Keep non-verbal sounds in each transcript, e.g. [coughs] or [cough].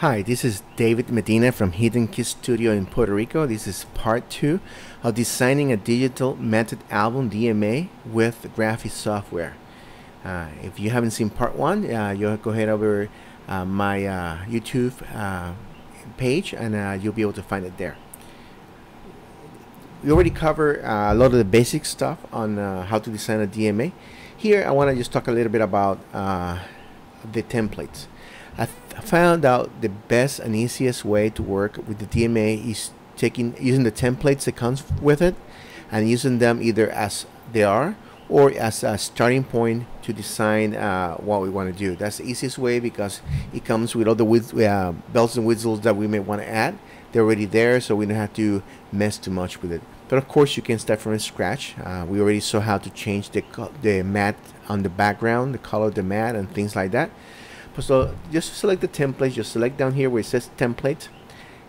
Hi, this is David Medina from Hidden Key Studio in Puerto Rico. This is part two of designing a digital matted album DMA with Graphisoftware. Uh, if you haven't seen part one, uh, you'll go ahead over uh, my uh, YouTube uh, page and uh, you'll be able to find it there. We already covered a lot of the basic stuff on how to design a DMA. Here, I want to just talk a little bit about the templates. I found out the best and easiest way to work with the DMA is taking using the templates that comes with it and using them either as they are or as a starting point to design uh, what we want to do. That's the easiest way because it comes with all the uh, bells and whistles that we may want to add. They're already there, so we don't have to mess too much with it. But of course, you can start from scratch. Uh, we already saw how to change the the mat on the background, the color of the mat, and things like that. So just select the template. Just select down here where it says template,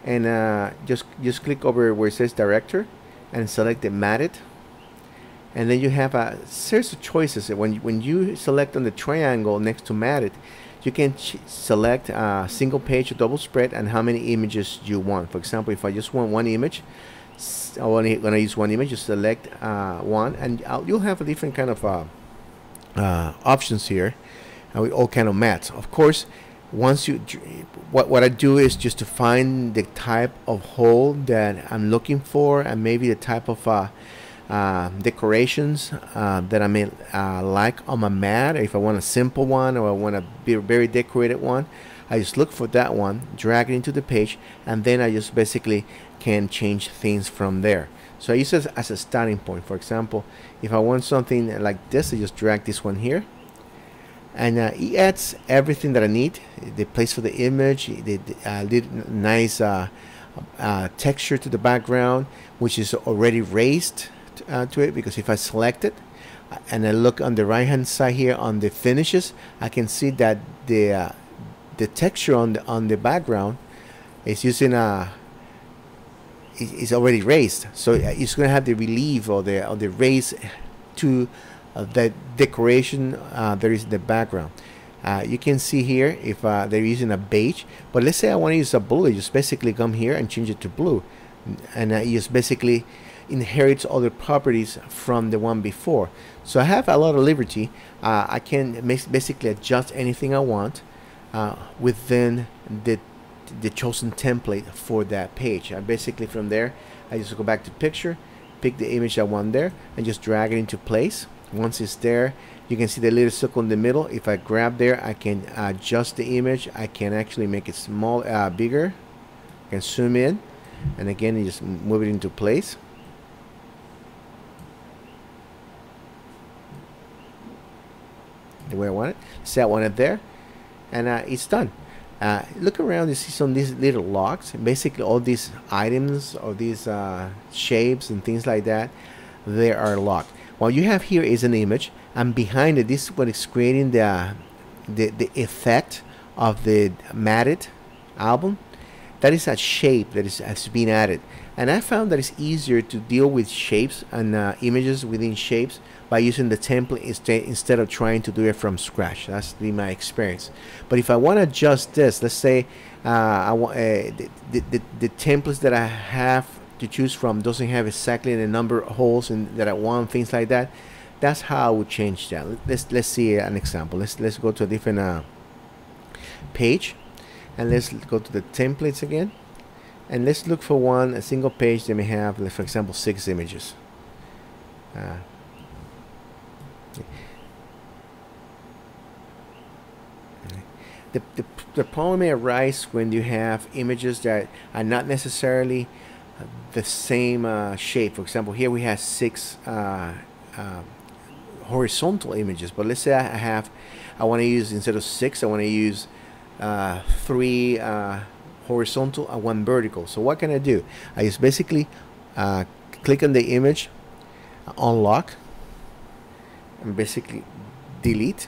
and uh, just just click over where it says director, and select the matted. And then you have a series of choices. When when you select on the triangle next to matted, you can select a single page, a double spread, and how many images you want. For example, if I just want one image, I want to use one image. Just select uh, one, and I'll, you'll have a different kind of uh, uh, options here and we all kind of mats. Of course, once you what what I do is just to find the type of hole that I'm looking for and maybe the type of uh, uh, decorations uh, that I may uh, like on my mat. If I want a simple one or I want a very decorated one, I just look for that one, drag it into the page, and then I just basically can change things from there. So I use it as a starting point. For example, if I want something like this, I just drag this one here and uh, adds everything that I need. The place for the image the, uh, nice uh, uh, texture to the background which is already raised uh, to it because if I select it uh, and I look on the right hand side here on the finishes I can see that the the texture on the on the background is using a is already raised. So it's going to have the relief or the or the raise to the decoration uh, there is in the background. Uh, you can see here if uh, they're using a beige but let's say I want to use a blue. Just basically come here and change it to blue. And you just basically inherits all the properties from the one before. So I have a lot of liberty. Uh, I can basically adjust anything I want uh, within the the chosen template for that page. And basically from there I just go back to picture pick the image I want there and just drag it into place once it's there you can see the little circle in the middle. If I grab there I can adjust the image. I can actually make it small uh, bigger. I can zoom in. And again you just move it into place. The way I want it. Set one up there. And uh, it's done. Uh, look around you see some of these little locks. Basically all these items or these uh, shapes and things like that they are locked what you have here is an image and behind it this is what is creating the the, the effect of the matted album. That is a shape that is, has been added. And I found that it's easier to deal with shapes and uh, images within shapes by using the template instead instead of trying to do it from scratch. That's been my experience. But if I want to adjust this let's say uh, I want uh, the, the, the, the templates that I have to choose from doesn't have exactly the number of holes in, that I want, things like that. That's how I would change that. Let's let's see an example. Let's let's go to a different uh, page, and let's go to the templates again, and let's look for one a single page that may have, like, for example, six images. Uh, the, the, the problem may arise when you have images that are not necessarily the same uh, shape. For example, here we have six uh, uh, horizontal images, but let's say I have, I want to use, instead of six, I want to use uh, three uh, horizontal and one vertical. So what can I do? I just basically uh, click on the image, unlock, and basically delete,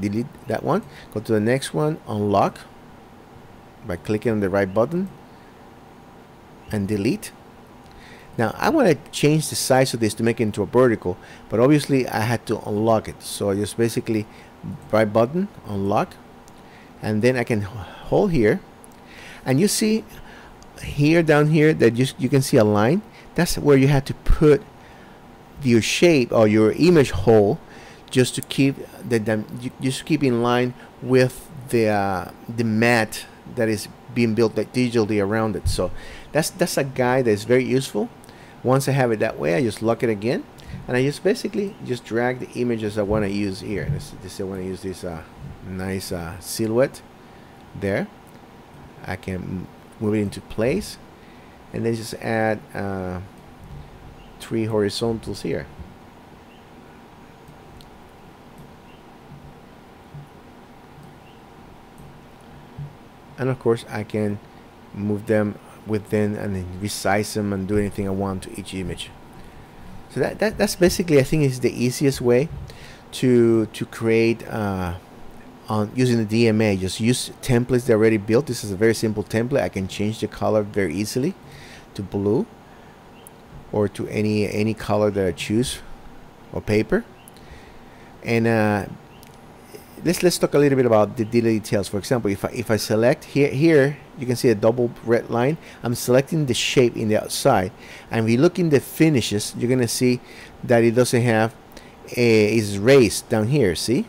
delete that one. Go to the next one, unlock, by clicking on the right button, and delete. Now I want to change the size of this to make it into a vertical, but obviously I had to unlock it. So I just basically right button, unlock, and then I can hold here and you see here down here that you, you can see a line that's where you have to put your shape or your image hole just to keep the just keep in line with the uh, the mat that is being built digitally around it. So that's that's a guide that's very useful. Once I have it that way I just lock it again and I just basically just drag the images I want to use here. This, this I want to use this uh, nice uh, silhouette there. I can move it into place and then just add uh, three horizontals here and of course I can move them within and then resize them and do anything I want to each image. So that, that that's basically I think is the easiest way to to create uh, on using the DMA just use templates that are already built. This is a very simple template. I can change the color very easily to blue or to any any color that I choose or paper. And uh, let's let's talk a little bit about the details. For example if I, if I select here here you can see a double red line. I'm selecting the shape in the outside. And we look in the finishes you're gonna see that it doesn't have eh, a is raised down here see?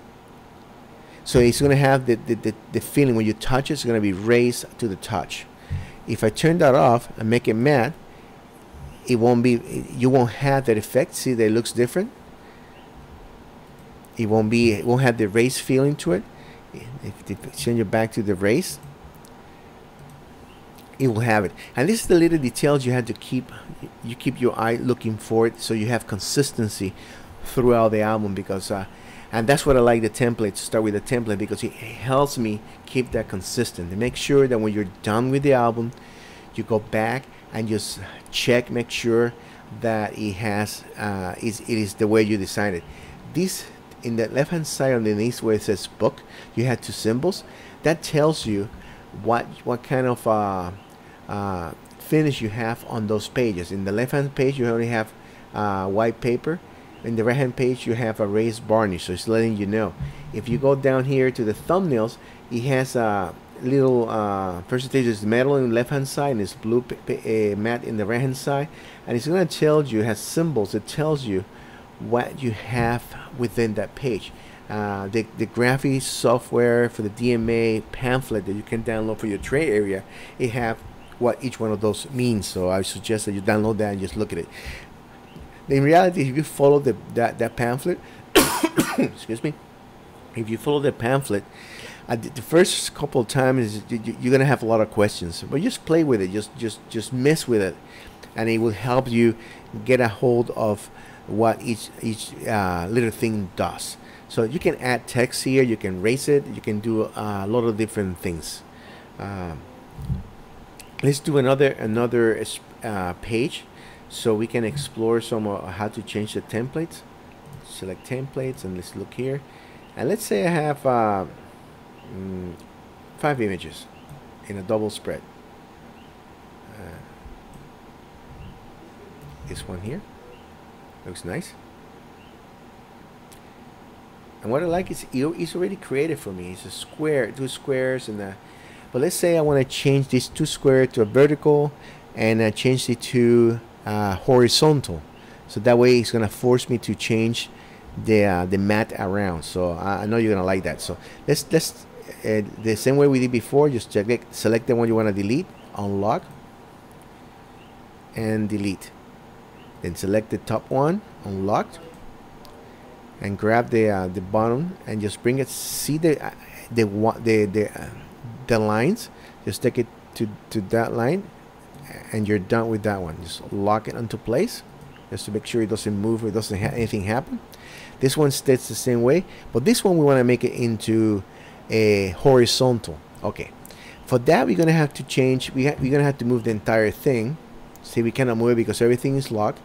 So it's gonna have the, the, the, the feeling when you touch it, it's gonna be raised to the touch. If I turn that off and make it matte it won't be you won't have that effect. See that it looks different it won't be it won't have the race feeling to it. If you send you back to the race it will have it. And this is the little details you have to keep you keep your eye looking for it so you have consistency throughout the album because uh, and that's what I like the template to start with the template because it helps me keep that consistent. To make sure that when you're done with the album you go back and just check make sure that it has uh, is it is the way you designed it. This in the left hand side underneath where it says book you have two symbols. That tells you what what kind of uh, uh, finish you have on those pages. In the left hand page you only have uh, white paper. In the right hand page you have a raised varnish. So it's letting you know. If you go down here to the thumbnails it has a little uh, percentage is metal in the left hand side and it's blue uh, matte in the right hand side. And it's going to tell you it has symbols. It tells you what you have within that page. Uh, the, the Graphisoftware for the DMA pamphlet that you can download for your trade area, it have what each one of those means. So I suggest that you download that and just look at it. In reality, if you follow the that, that pamphlet, [coughs] excuse me, if you follow the pamphlet, the first couple of times you're gonna have a lot of questions, but just play with it, just just just mess with it, and it will help you get a hold of what each each uh, little thing does. So you can add text here, you can raise it, you can do a lot of different things. Uh, let's do another another uh, page so we can explore some how to change the templates. Select templates and let's look here. And let's say I have uh, mm, five images in a double spread. Uh, this one here. Looks nice. And what I like is it's already created for me. It's a square, two squares, and a, but let's say I want to change this two square to a vertical, and I change it to uh, horizontal. So that way it's gonna force me to change the uh, the mat around. So I, I, know you're gonna like that. So let's let's uh, the same way we did before. Just select select the one you want to delete, unlock, and delete then select the top one unlocked and grab the uh, the bottom and just bring it see the uh, the the the, uh, the lines? Just take it to to that line and you're done with that one. Just lock it into place just to make sure it doesn't move or doesn't have anything happen. This one stays the same way but this one we want to make it into a horizontal. Okay. For that we're gonna have to change we we're gonna have to move the entire thing see we cannot move it because everything is locked.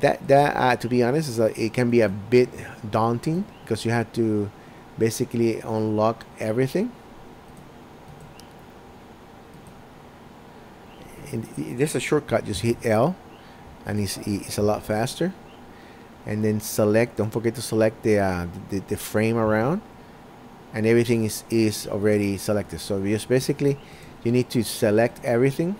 That that uh, to be honest is a, it can be a bit daunting because you have to basically unlock everything. And there's a shortcut. Just hit L and it's, it's a lot faster. And then select don't forget to select the uh, the, the frame around. And everything is, is already selected. So just basically you need to select everything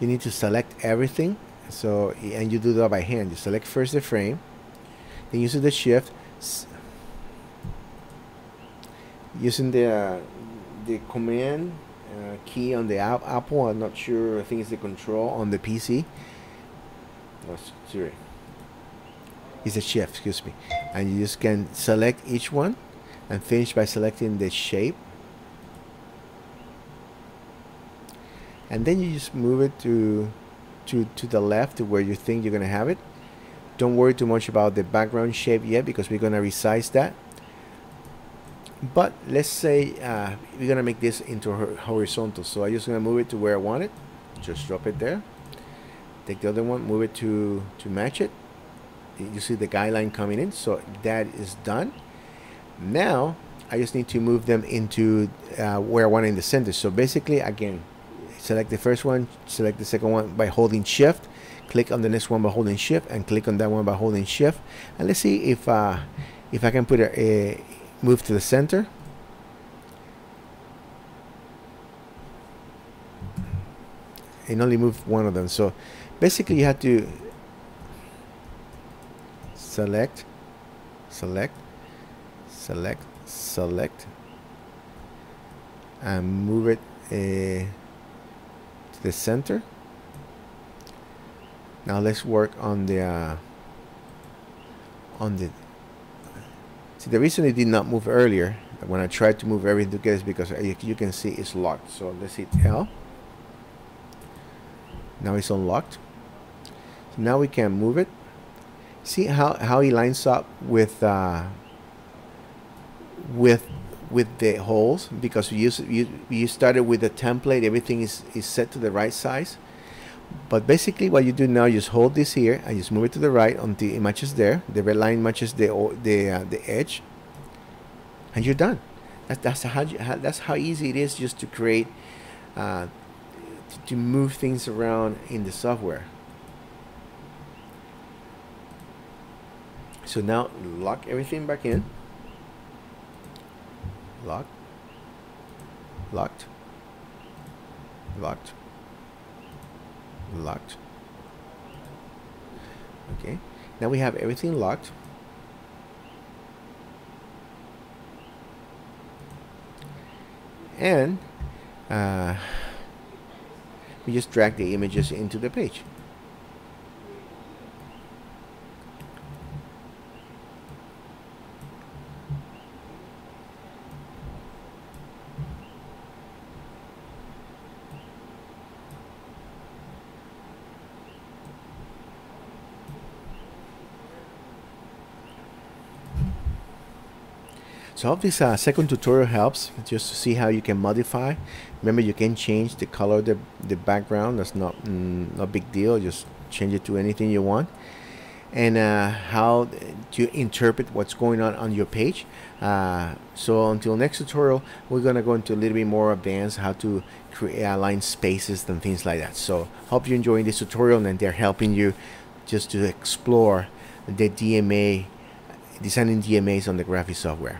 you need to select everything. So and you do that by hand. You select first the frame then using the shift. Using the uh, the command uh, key on the Apple I'm not sure I think it's the control on the PC no sorry. It's a shift excuse me. And you just can select each one and finish by selecting the shape and then you just move it to to to the left where you think you're gonna have it. Don't worry too much about the background shape yet because we're gonna resize that. But let's say uh, we're gonna make this into horizontal. So I'm just gonna move it to where I want it. Just drop it there. Take the other one move it to to match it. You see the guideline coming in so that is done. Now I just need to move them into uh, where I want in the center. So basically again select the first one select the second one by holding shift click on the next one by holding shift and click on that one by holding shift. And let's see if uh, if I can put a, a move to the center. And only move one of them. So basically you have to select select select select and move it uh, the center. Now let's work on the uh, on the see the reason it did not move earlier when I tried to move everything together is because you can see it's locked. So let's hit L. Now it's unlocked. So now we can move it. See how how he lines up with uh, with with the holes because you, you, you started with the template everything is, is set to the right size. But basically what you do now you just hold this here and just move it to the right until it matches there. The red line matches the the uh, the edge and you're done. That's, that's how, you, how that's how easy it is just to create uh, to, to move things around in the software. So now lock everything back in locked, locked, locked, locked. Okay, now we have everything locked. And uh, we just drag the images into the page. So I hope this uh, second tutorial helps just to see how you can modify. Remember you can change the color of the, the background. That's not mm, big deal. Just change it to anything you want. And uh, how to interpret what's going on on your page. Uh, so until next tutorial, we're going to go into a little bit more advanced how to create align spaces and things like that. So hope you're enjoying this tutorial and they're helping you just to explore the DMA, designing DMAs on the Graphisoftware.